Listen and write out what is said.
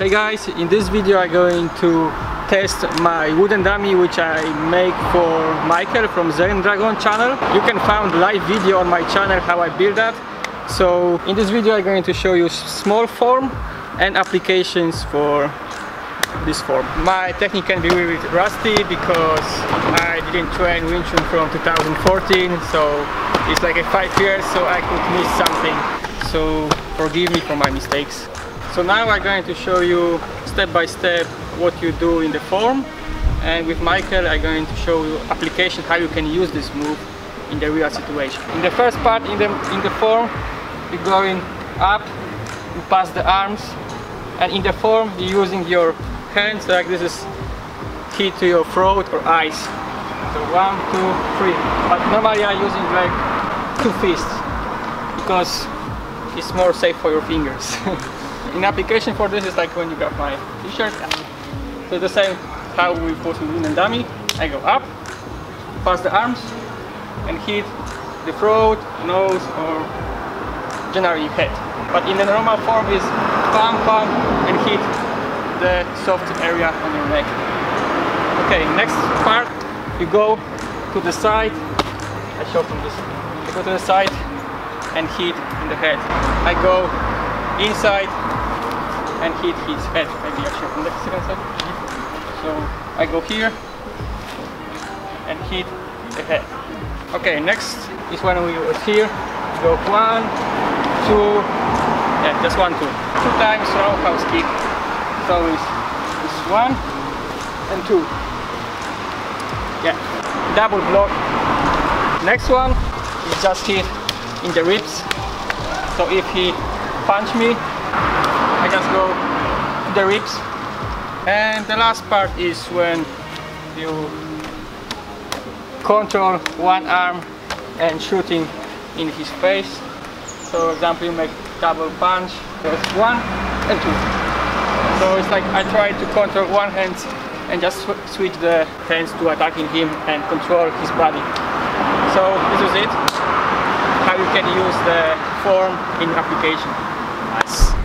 Hey guys, in this video I'm going to test my wooden dummy which I make for Michael from Zen Dragon channel. You can find live video on my channel how I build that. So in this video I'm going to show you small form and applications for this form. My technique can be a little bit rusty because I didn't train Wing Chun from 2014 so it's like a five years so I could miss something. So forgive me for my mistakes. So now I'm going to show you step by step what you do in the form and with Michael I'm going to show you application how you can use this move in the real situation. In the first part in the, in the form you're going up, you pass the arms and in the form you're using your hands like this is key to your throat or eyes. So one, two, three. But normally I'm using like two fists because it's more safe for your fingers. in application for this is like when you got my t-shirt. So the same how we pose in and dummy. I go up pass the arms and hit the throat nose or generally head. But in the normal form is palm palm and hit the soft area on your neck. Okay next part you go to the side. I show from this. I go to the side and hit in the head. I go inside and hit his head. Maybe actually from the second side. So I go here and hit the head. Okay, next is when we was here. Go one, two, yeah, just one, two. Two times roundhouse kick. So it's, it's one and two. Yeah, double block. Next one is just hit in the ribs. So if he punch me, I just go the ribs. And the last part is when you control one arm and shooting in his face. So example you make double punch there's one and two. So it's like I try to control one hand and just sw switch the hands to attacking him and control his body. So this is it. How you can use the form in application. Nice